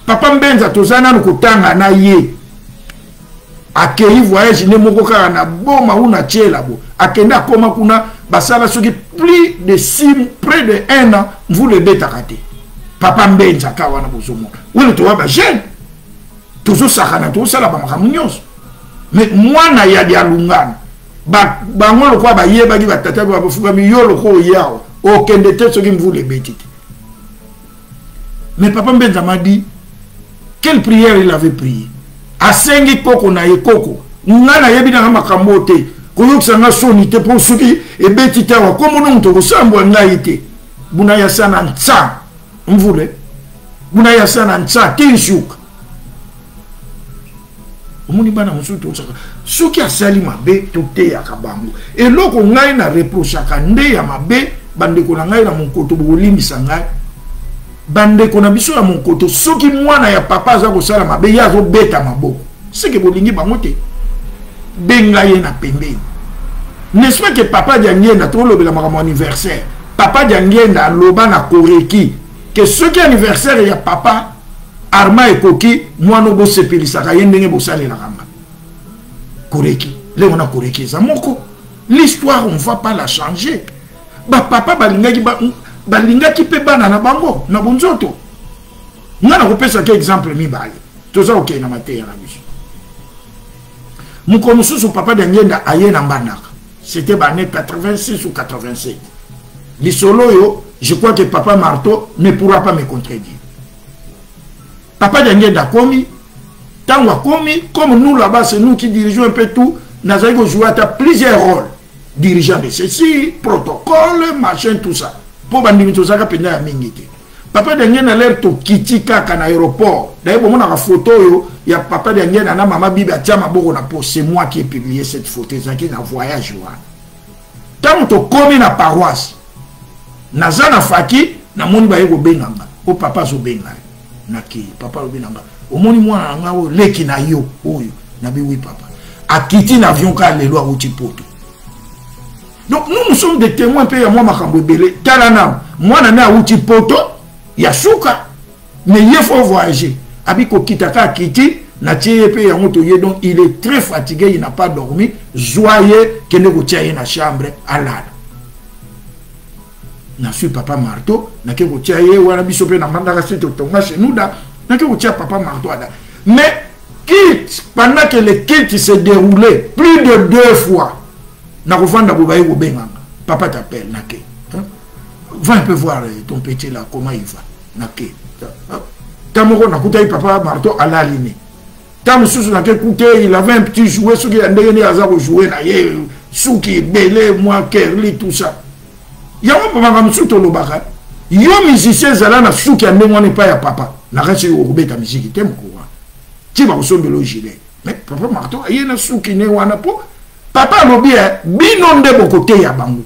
Papa Mbenza tozana no kotanga na ye. Akeyi voyage ne moko kaka na boma ou na tiela bo. Akenda akoma kuna basala soki plus de 6 près de 1 an vous le betaka te. Papa Mbenza ka wana bozomo. Wele to ba jeune. Tozo sakana to sala ba makambo nyonso. mais mwana ya dialungana bango ba lokola bayebaki batata mpe bafukami yo lokola oye awa okende te soki mvula ebeti te mais papa mbenza m'a dit quelle prière il avait prié asengi koko na ye koko nga nayebi nanga makambo oyo te koyokisa nga soni te mpo soki ebeti te awa komona moto kosambwa ngai te buna ya sana nsa mvule buna ya sana nsa tinsuka omoni bana mosusu tosaka soki asali mabe toteyaka bango eloko ngai na reprochaka nde ya mabe bandeko na ngai na monkoto bokolimbisa ngai bandeko na biso ya monkoto soki mwana ya papa aza kosala mabe ye azobeta maboko seke bolingi bango te benga ye na pembeni n'est ce pas ke papa diangienda tolobela makambo anniversaire papa diangienda aloba na koreki ke soki anniversaire ya papa arma ekoki mwana bosepelisaka ye ndenge bosalelaka nga koreki lelo na koreki eza moko l'histoire on va pas la changer bapapa balingaki balingaki mpe bana na bango na bonzoto ngai nakopesaki exemple mibale toza kokende na mateya na biso mokolo mosusu papa diangenda aye na mbandaka c'était ba année 86 ou 87 lisolo oyo je crois que papa marteau ne pourra pas me contredire papa diangenda akomi ntango akomi comme nous là-bas c'est nous qui dirigeons un peu tout nazali kojoue ata plusieurs rôles dirigeant de ceci protocole machin tout ça mpo bandimi tozalaka mpenza ya mingi te papa de ngena ler tokiti kaka na aéroport daye bomonaka foto oyo ya papa de ngena na mama bibi atia maboko na po c'est moi qui ai publié cette photo ezalaki na voyage wana ntango tokomi na paroisse naza na faki namoni baye kobenga nga o papa azobenga ye nakei papa alobi na nga omoni mwana na nga oyo leki na yo oyo nabi wi papa akiti na avion kaka lelo awuti poto donc nous nous sommes des témoins mpe ya mwa makambo ebele tala nao mwana ne awuti poto ya suka mais ye fo voyage abi kokita kaka kiti natie ye mpe yango toye donc il est très fatigué il n'a pas dormi zwa ye kende kotia ye na chambre alala nasui papa marto nake kotia ye wana biso mpe na mandaka si totonga chez nous da nake kotia papa marto ada mais quitte pendant que le quitte se déroulait plus de deux fois nakovanda bo baye kobenganga papa t'appelle na ke hein? va un peu voir euh, ton petit là comment il va na ke ta moko nakutaki papa marto alali ne ta mosusu nake kute il avait un petit jouet soki ya ndenge nde aza kojoue na ye suki ebele mwa kerli tout ça yango pamaka mosusu tolobaka yo musicien ezala na suki ya ndenge wana epai ya papa nakasi okobeta miziki te mokolo wana ti bakosombela o gilet mais papa marto aye na suki ne wana mpo papa alobi eh, bino nde bokoteya bango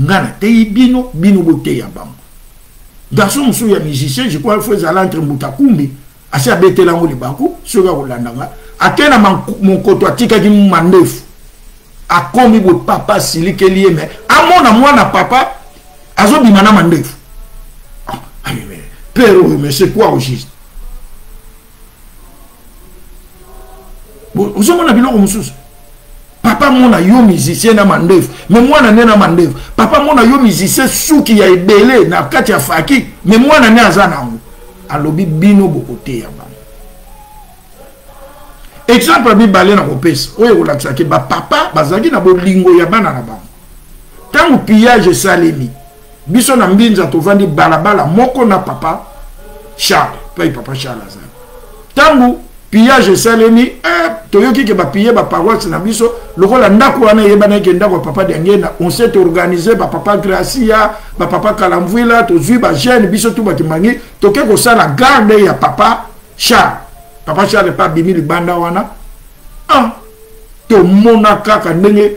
nga nateyi bino bino boteya bango garçon mosusu ya musicien je crois fo ezala entre mutakumbi asi abetela yango libaku soki akolanda nga ake na monkoto atikaki mandefu akomi boye papa asilikeli ye me amona mwana papa azobima na mandefu ah, ah, eh, eh, eh. pero monsieur quoi au juste ozomona biloko mosusu papa mona yo musicien na mandefu me mwana nde na mandefu papa mona yo musicien suki ya ebele na kati ya faki me mwana nde aza na yango alobi bino bokoteya bango exemple mibale na kopesa oyo ekolakisaki bapapa bazalaki na bolingo ya bana na bango ntango pillage esalemi biso na mbinza tovandi balabala moko na papa charles pai papa charles azali ntango pillage esalemi eh, toyoki ke bapiye baparoise na biso lokola ndako wana eyebanaki ke ndako ya papa diangenda on s'est organise bapapa gracia bapapa kalamvuila tozwi bagene biso tu batimbangi toke kosala garde ya papa charles papa charles epa abimi libanda wana ah, tomona kaka ndenge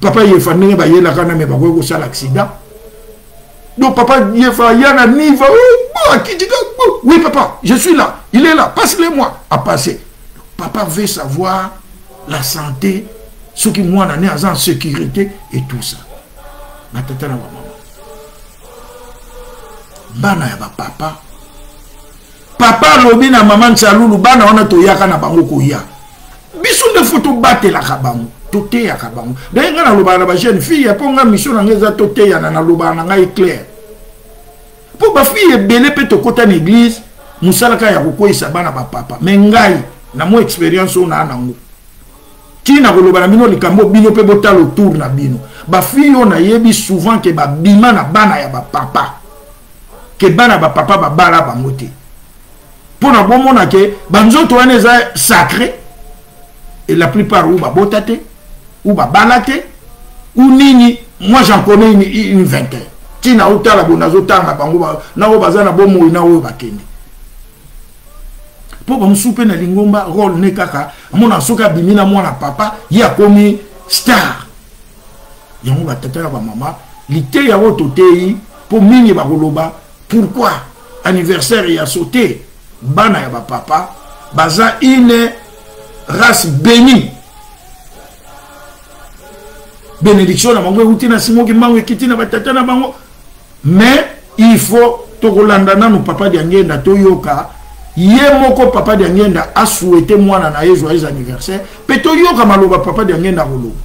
papa yefa ndenge bayelaka na me bakoki kosala accident donc papa yefa aya na niva oh, akitika oh, oui papa je suis là il est là passe le moi a passer papa veut savoir la santé soki mwana ne aza en sécurité et tout ça na tata na bamama bana ya bapapa papa alobi na mama ncalulu bana wana toyaka na bango koya biso nde fo tobatelaka bango toteyaka bango daye ngai nalobaka na bajeune fille ya mpo ngai mission na ngai eza toteyana nalobaka na ngai claire mpo bafille ebele mpe tokota na église mosalaka ya kokweyisa bana bapapa me ngai na mwa expérience oyo naa nango ti nakoloba na bino likambo bino mpe botala autour na bino bafille oyo nayebi souvent ke babima na bana ya bapapa ke bana ba papa babala bango te mpo na bomona ke banzoto wana eza sacré et la plupart ou babota te ou babala te ou nini moi j'en connais une, une vingtaine ntina otala bo nazotanga bango na oyo baza na bomoi na oyo bakende mpo bamosusu mpe na lingomba role ne kaka amona soki abimi na mwana papa ye akomi star yango batata na bamama liteya oyo toteyi mpo mingi bakoloba pourkui anniversaire ya sote bana ya bapapa baza une race béni benediction na bango euti na simoki mbango ekiti na batata na bango mais il faut tokolanda nanu papa diangenda toyoka ye moko papa diangenda asouete mwana na ye joyeux anniversaire mpe toyoka maloba papa diangenda akoloba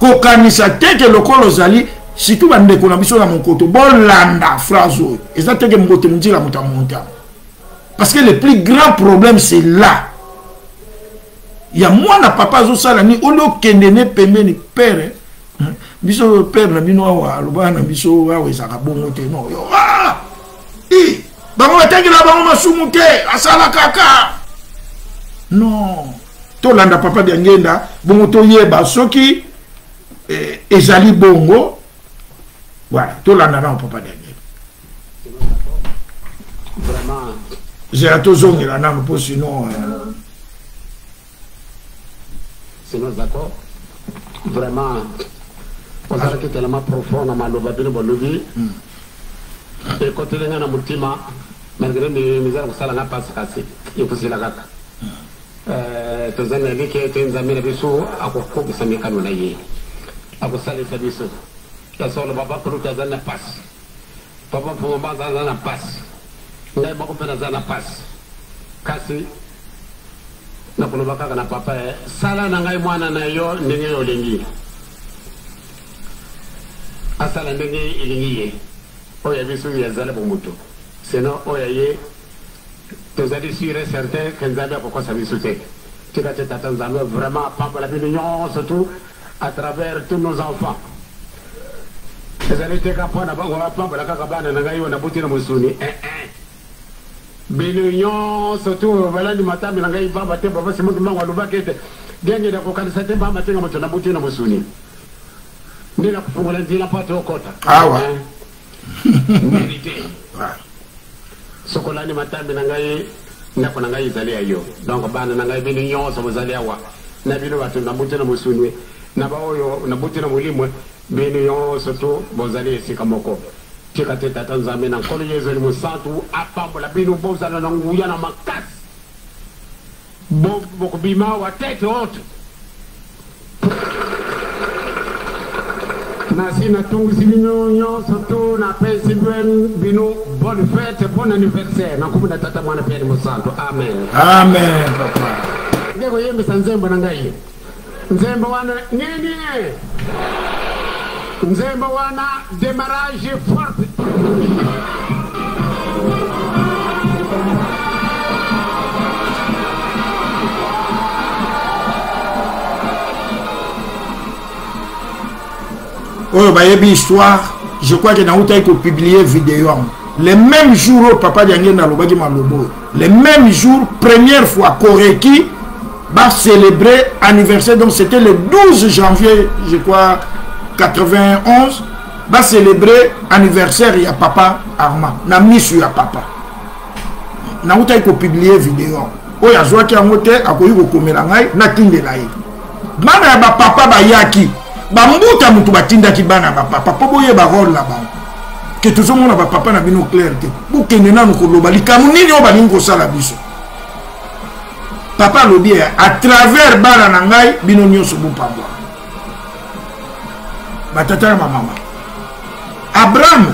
kokanisa te ke lokola ozali surtout bandeko na biso na monkoto bolanda phrase oyo eza teke mbote motila moto amontama parce que le plus grand problème c'est là ya mwana papa azosala nini ondi okende ne pembeni pere biso père na bino awa aloba na biso awa ezalaka bongo te no yo ah! i bango batangela bango masumu te asala kaka non tolanda papa diangenda bongo toyeba soki eh, ezali bongo voilà tolanda nao papa diangenda zela tozongela nano mpo sinon eh, Sinon Zako, vraiment, ozalaki tellement profond na maloba bino bolobi ekoteli nga na motima malgré mizala kosala nga pasi kasi ekosila kaka toza na eliki ete nzambe na biso akokokisa mikano na ye akosalisa biso ya solo babakulutu azali na pasi Papa Pongomba aza aza na pasi, ngai moko mpe naza na pasi, kasi nakoloba kaka na papa ye, sala na ngai mwana na yo ndenge yo olingi, asala ndenge elingi ye, oyo ya biso ezali bomoto, sino oyo ya ye tozali sur et certain ke Nzambe akokosa biso te. tika te tata nzambe vraiment apambola bino nyonso tu à travers tous nos enfants ezali te ka mpo na bango bapambola kaka bana na ngai oyo nabuti na mosuni eh, eh. bino nyonso tu balandi matambi na ngai mpamba te babasi moki mbango alobaki ete diangenda kokanisa te mpamba te nga moto nabuti na mosuni nde nakofungola nzela mpo ate okota awa eh. verite ah. soki olandi matambi na ngai ndako na ngai ezali ya yo donc bana na ngai bino nyonso bozali awa na bino bato nabuti na mosuni na baoyo nabuti na molimo bino nyonso to bozali esika moko tika te tata nzambe na nkolo yezu ali mosantu apambola bino bozala na nguya na makasi Bo, bokobima awa tete haute. Nasi natungisi bino nyonso tu napesi bino bonne fete, bon anniversaire na nkombo na Tata Mwana Pere Mosantu, amen. Amen papa. Nde koyembisa nzembo na ngai. Nzembo wana nini? Nzembo wana demarrage forte. oyo bayebi histoire je crois ke nautaki kopublie video yango le même jour oyo papa diangenda alobaki maloba oyo le même jour première fois koreki ba célébrer anniversaire donc c'était le 12 janvier je crois 91 ba célébrer anniversaire ya papa armand na misu ya papa nautaki kopublie video oyo azwaki yango te akoki kokomela ngai natindela ye bana ya bapapa bayaki bambuta motu batindaki bana ya bapapa mpo boyeba role na bango ke tozomona bapapa na bino claire te bokende nano koloba likambo nini oyo balingi kosala biso papa alobi ya à travers bana na ngai bino nyonso bopambwa batata na bamama abraham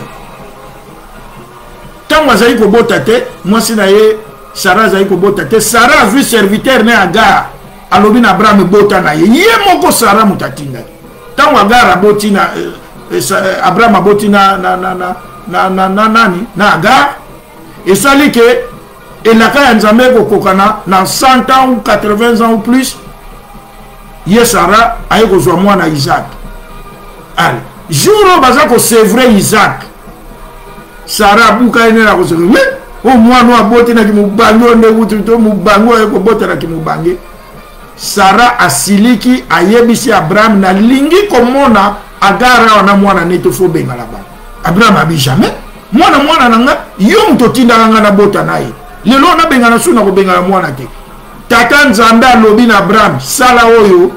ntango azali kobota te mwasi na ye sara azali kobota te sara azwi serviteur na agar alobi na abraham ebota na ye ye moko sara moto atindaki ntango agara aboti na eh, eh, eh, abraham aboti na nani na agare esali ke elaka ya nzambe ekokokana na 100 ans ou 80 ans ou plus ye sara aye kozwa mwana isak ale jour oyo baza kosevre isak sara abuka ye nena kosoki me o mwana oyo aboti na kimobange oyo nde kutu to mobange oyo aye kobota na kimobange sara asiliki ayebisi abraham nalingi komona agara awa na mwana ne to fobengana bango abraham abi jamais mwana mwana na nga yo moto otindaka nga nabota na ye lelo nabengana su na kobengana mwana te tata nzambe alobi na abraham sala oyo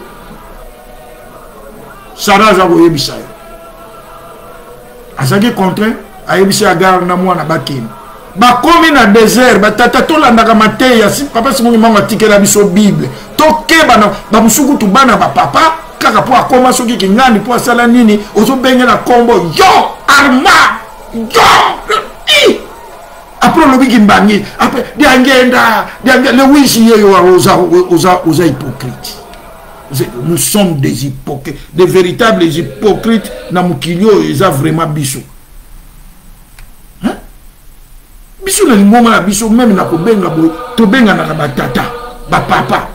sara aza koyebisa yo azalaki contraint ayebisi agare na mwana bakende bakomi na desert batata tolandaka mateya papa simongi mango atikela biso bible tokeba na bamosusu kutu bana bapapa kaka mpo akoma soki kingani mpo asala nini ozobengela nkombo yo arma yo apres olobi kimbangi apres diangenda diange lewisi yeyo oza hypocrite nous sommes des hypocrites des véritables hypocrites na mokili oyo eza vraiment biso biso na lingomba na biso meme na kobenga boye tobenganaka batata bapapa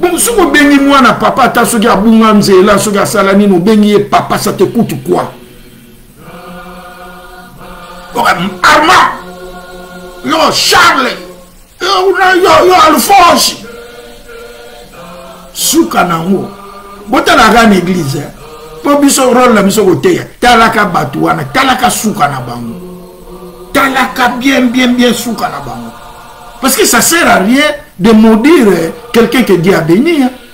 bon soki obengi mwana papa ata soki abunga nzela soki asala nini obengi ye papa sa te kutu kua arma yo charles yo alphonse suka nango botalaka na eglize eh? mpo biso role na biso koteya talaka bato wana talaka suka na bango talaka bien bien bien suka na bango parce que ça sert à rien de maudire quelqu'un que dieu a béni hein?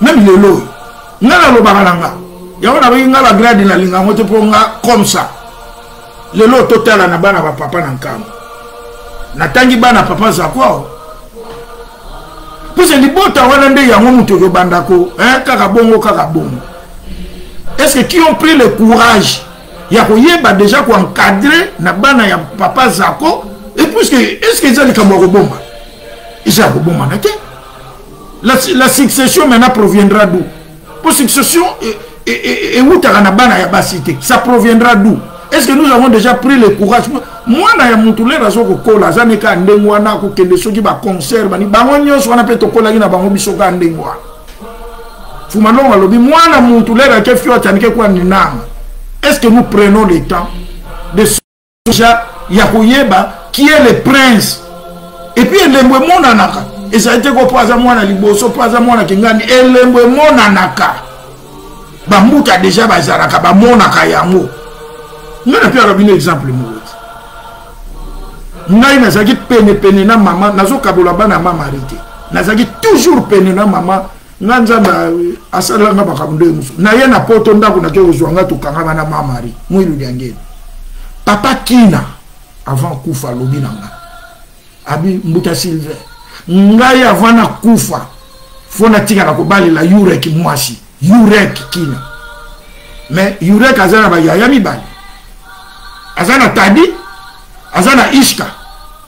meme lelo oyo ngai nalobaka na nga yango nakoki ngai bagrade nalinga yango te mpo nga comme ça lelo totala na bana bapapa na nkambo natangi bana papa zakwao mpese libota wana nde yango moto ekobandako kaka bongo kaka bongo est ce que qui ont pris le courage ya koyeba déjà koencadre na bana ya papa zako epuiske est ce que eza likambo ya kobomba eza ya kobomana te la, la succession maintenant proviendra d'où mpo succession ewutaka na bana ya basi te ça proviendra d'où est ce que nous avons déjà pris le courage mwana ya motu lere aza kokola aza ne kaka ndenge wana akokende soki baconcert bani bango nyonso wana mpe tokolaki na bango biso kaka ndenge wana fumalongo alobi mwana motu lere ake fio atanike kwa ninama est ce que nous prenons le temps de deja ya koyeba qui est le prince epuis elembo emonanaka ezali te ko mpo aza mwana liboso mpo aza mwana kingani elembo emonanaka bambuta deja bazalaka bamonaka yango ngai napiyaka bino exemple moko te ngai nazalaki penepene na mama nazokabola bana ma mari te nazalaki toujours pene na mama nga nzambe asalela nga makambo nde mosu naye na poto ndako nake kozwa nga tokangama na mamari mwilu liangeni papa kina avant kufa alobi na nga abi mbuta silver ngai avant na kufa fo natikala kobalela yurek mwasi yurek kina mais yurek aza na bayaya mibale aza na tadi aza na iska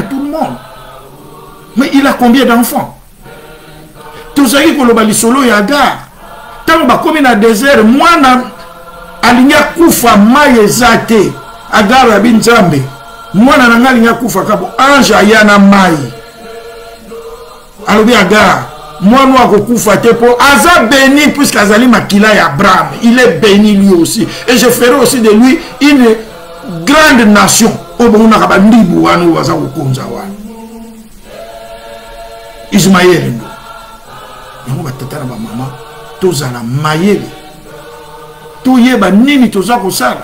à tout le monde mais il a combien d'enfants tozalaki koloba lisolo ya gare ntango bakomi na désert mwana alingi akufa mai eza te agare ya binzambe mwana na ngai alingi akufa kabo ange aya na mai alobi agar mwana oyo akokufa te mpo aza béni puisque azali makila ya abraham il est béni lui aussi et je ferai aussi de lui une grande nation oyo bomonaka bandibu wana oyo baza kokonza wana ismaele ndo yango batata na bamama tozala mayele toyeba nini toza kosala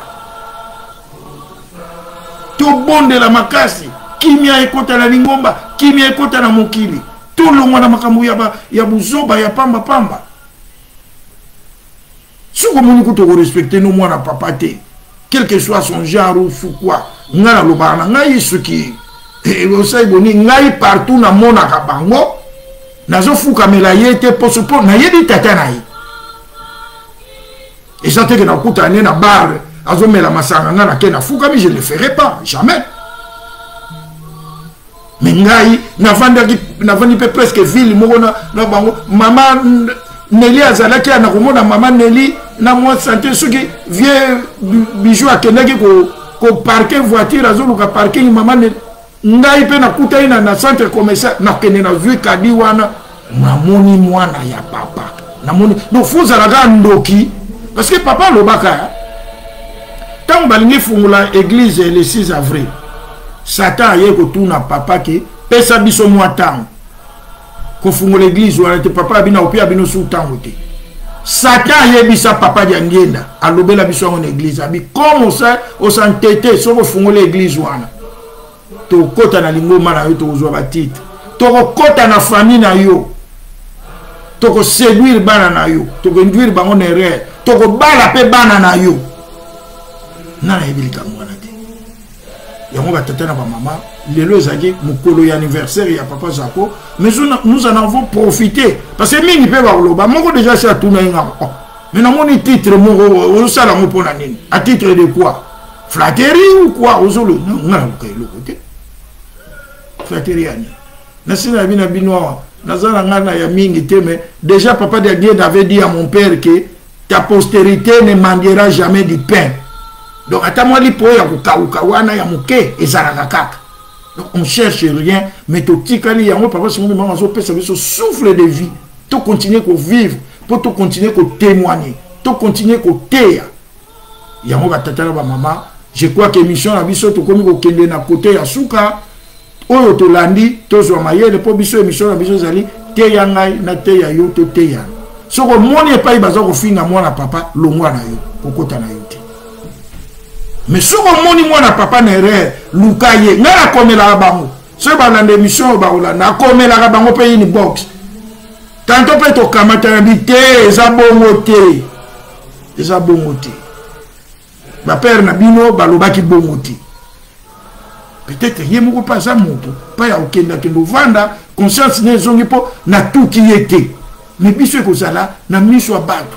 tobondela makasi kimia ekota na lingomba kimia ekota na mokili tolongwa na makambo ya buzoba ya pamba pamba soki omoni kutu okorespecte no mwana papa te quelque soit son genre ou fukwa ngai nalobaka na ngai soki eh, osali boni ngai partout namonaka bango nazofukamela ye te poso mpo nayebi tata na ye eza teke nakutana ne na bare azomela masanga ngai nake nafukami je ne ferai pas jamais me ngai navandaki navandi mpe presque ville moko na, na bango mama neli azalaki ana komona mama neli na mwa sante soki vieux bijou akendaki koparke ko voiture azoluka parking mama neli ngai mpe nakutani na, na centre commercial nakende nazwi kadi wana namoni mwana ya papa namoni donc fozalaka ndoki parce que papa alobaka ntango balingi fungola église le 6 avril satan aye kotuna papa ke pesa biso mwa ntango kofungola église wana te papa abina opia bino su ntango te satan ayebisa papa dia ngenda alobela biso yango na église abi comme osa osantete soki ofungoli église wana tokokota na lingomba na yo tokozwa batitre tokokota na famille na yo tokoseduire bana na yo tokoinduire bango na erreur tokobala mpe bana na yo nga nayebi likambo wana te yango batata na bamama lelo ezalaki mokolo ya anniversaire ya papa zako mais nous en avons profité parce que mingi mpe bakoloba moko déjà si atuna ye ngama oh, mais namoni titre moko osala yango mpo na nini a titre de quoi flatterie ou quoi ozoloba nga naluka eloko te flatterie ya nini nasina yabi na bino awa naza na ngai na ya mingi te mais déjà papa de dieu avait dit à mon père que ta postérité ne mandiera jamais du pain donc ata mwa lipo oyo ya kokauka wana ya moke ezalaka kaka donc on cherche rien mais totikali yango papa simoki mama azopesa biso souffle de vie tocontinue kovivre mpo tocontinue kotémoigne tocontinue koteya yango batata na bamama je crois que émission na biso tokomi kokende na kote ya suka oyo tolandi tozwa mayele mpo biso émission na biso ezali teya ngai na teya yo toteyana soki omoni epai baza kofinga mwana papa longwa na yo kokota na yo te mais soki omoni mwana papa na erreur luka ye ngai nakomelaka bango soki balanda émission oyo bakolanda akomelaka bango mpe yini box tanto mpe tokamata na bi te eza bongo te eza bongo te bapere na bino balobaki bongo te peut-être ye moko mpe aza moto mpa ya kokendakende ovanda conscience na ezongi mpo natuki ye te me biso ekozala na miso ya bato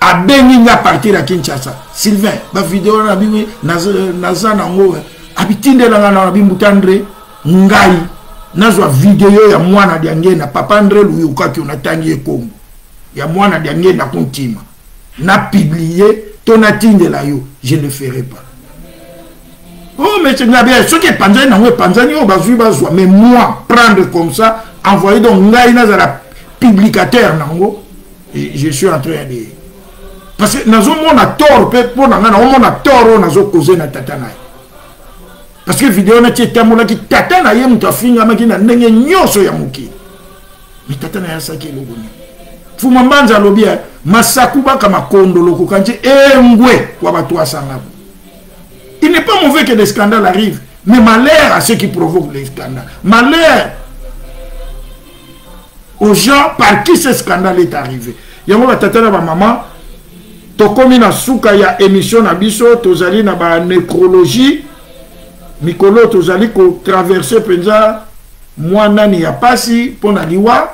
abengi nga partir ya kinshasa sylvain bavideo na bino naza nango eh. abitindela nga na bimbuta andre ngai nazwa video ya mwana dia ngenda papa andre luyokaki natangi ye kombo ya mwana dia ngenda kontima na publie to natindela yo je ne ferai pas oh mais ngabe soki epanzani nango epanzani oyo bazwi bazwa mais moi prendre comme ça envoye donc ngai nazala publicateur nango je suis en train de parce que nazomona tort mpe mpo na ngai naomona tort oyo nazokoze na tata na ye parce que video nati etambolaki tata na ye moto afingamaki na ndenge nyonso ya mokili me tata na ye asaki eloko nini fuma mbanza alobi eh, masakubaka makondolo kokanti engwe eh, kwa bato asangaku il n'est pas mauvais que des scandales arrivent mais malheur à ceux qui provoquent les scandales malheur aux gens par qui ce scandale est arrivé yango batata na bamama tokomi na suka ya émission na biso tozali na banecrologie mikolo tozali kotraverse mpenza mwa nani ya mpasi mpo na liwa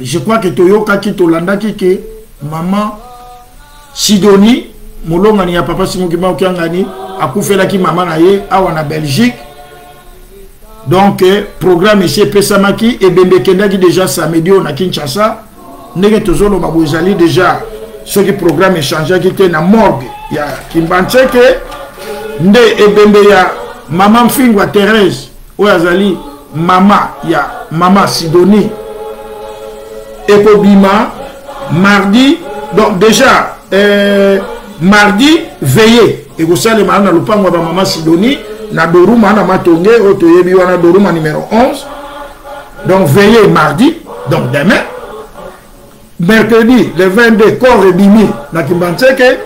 je crois ke toyokaki tolandaki ke mama sidoni molongani ya papa simoki maokiangani akufelaki mama na ye awa na belgique donc eh, programme esi epesamaki ebembe ekendaki déjà samedi oyo na kinshasa ndenge tozoloba boye ezali déjà soki programme echangeaki te na morgue ya kimbancheke nde ebembe ya mama mfingwa therese oyo azali mama ya mama sidonie ekobima mardi donc déjà euh, mardi veille ekosalema na lopango ya bamama sidoni na doruma na matonge oyo toyebi wana doruma numero 11 donc veille mardi donc demain mercredi le 22 corps ebimi na kimbanseke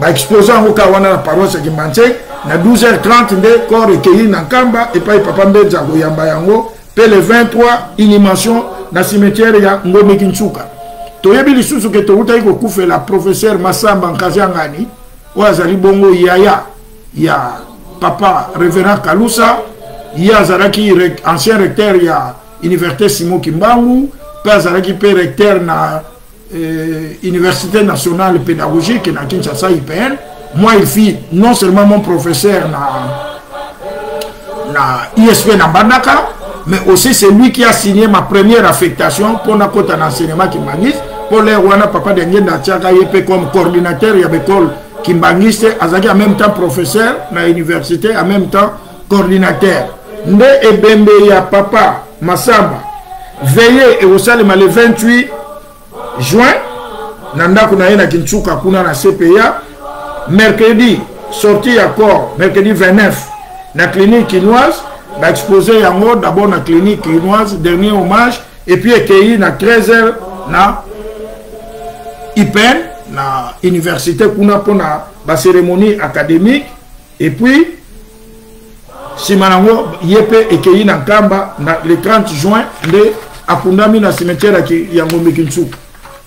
baexpose yango kaka wana na paroisse ya kimbanseke na 12h30 nde corps ekeyi na nkamba epai papa mbenza akoyamba yango mpe le 23 inhumation na cimetière ya ngombe kinsuka toyebi lisusu ke towutaki kokufela professeur masamba nkazi angani oyo azali bongo yaya ya papa révérend kalusa ye azalaki ancien recteur ya université simon kimbangu mpe azalaki mpe recteur na euh, université nationale pédagogique na kinshasa ipn moi il fit non seulement mon professeur na, na isp na mbandaka mais aussi c'est lui qui a signé ma première affectation mpo nakota na enseignement kimbanguiste mpo lere wana papa dengenda atiaka ye mpe comme coordinateur ya baekole kimbanguiste azalaki en même temps professeur na université en même temps coordinateur nde ebembe ya papa masamba veye ekosalema le 28 juin na ndako na ye na kinsuka kuna na cpa mercredi sorti ya corps mercredi 29 na clinique kinoise baexpose yango d'abord na clinique kinoise dernier hommage epuis ekeyi na 13 heures na ipen na université kuna mpona baceremonie académique et puis nsima nango ye mpe ekei na nkamba na le 30 juin nde akundami na cimetière ya ngombe kinsuku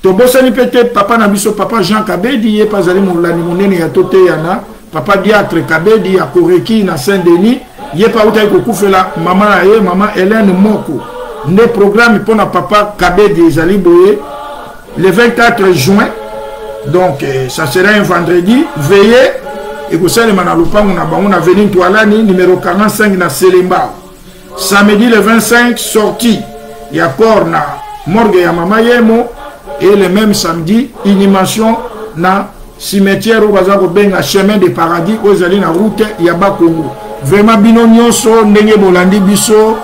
tobosani mpe te papa na biso papa jean kabedi ye mpe azali molandi monene ya toteyana papa diatre kabedi ya koreki na saint denis ye mpe autaki kokufela mama na ye mama helene moko nde programme mpo na papa kabedi ezali boye le 24 juin donc euh, ça sera un vendredi veille ekosalema na lopango na bango na avenue toalani numero 45 na selemba samedi le 25 sortie ya corps na morgue ya mama yemo et le même samedi inhumation na cimetière oyo baza kobenga chemin de paradis oyo ezali na route ya bakongo vraiment bino nyonso ndenge bolandi biso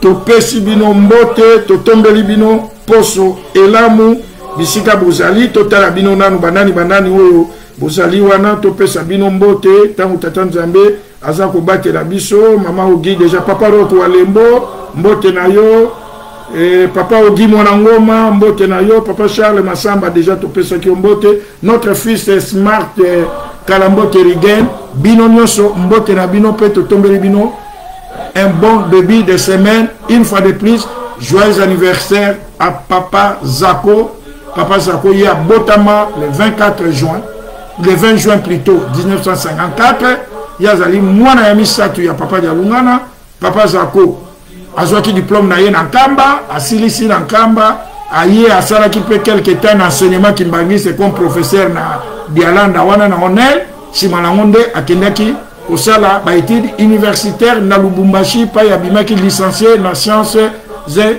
topesi bino mbote totombeli bino poso elamu bisika bozali totala bino nanu banani banani oyo bozali wana topesa bino mbote ntango tata nzambe aza kobatela biso mama ogi deja papa roko wa lembo mbote na yo e, papa ogi mwana ngoma mbote na yo papa charles masamba deja topesaki yo mbote notre fils smart eh, kala mbote rigen bino nyonso mbote na bino mpe totombeli bino un bon début de semaine une fois de plus joyeux anniversaire à papa zako papa zako ye abotama le 24 juin le 20 juin plutôt 1954 ye azali mwana ya misato ya papa dialungana papa zako azwaki diplôme na ye na nkamba asilisi na nkamba aye asalaki mpe quelque temps na enseignement kimbangiste comme professeur na dialanda wana na onel nsima na yango nde akendaki kosala baétude universitaire na lubumbashi epai abimaki licencie na sciences et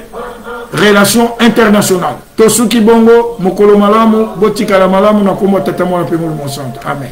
relation internationale tosuki bongo mokolo malamu botikala malamu na nkombo ya tata mwana mpe molimo santo amen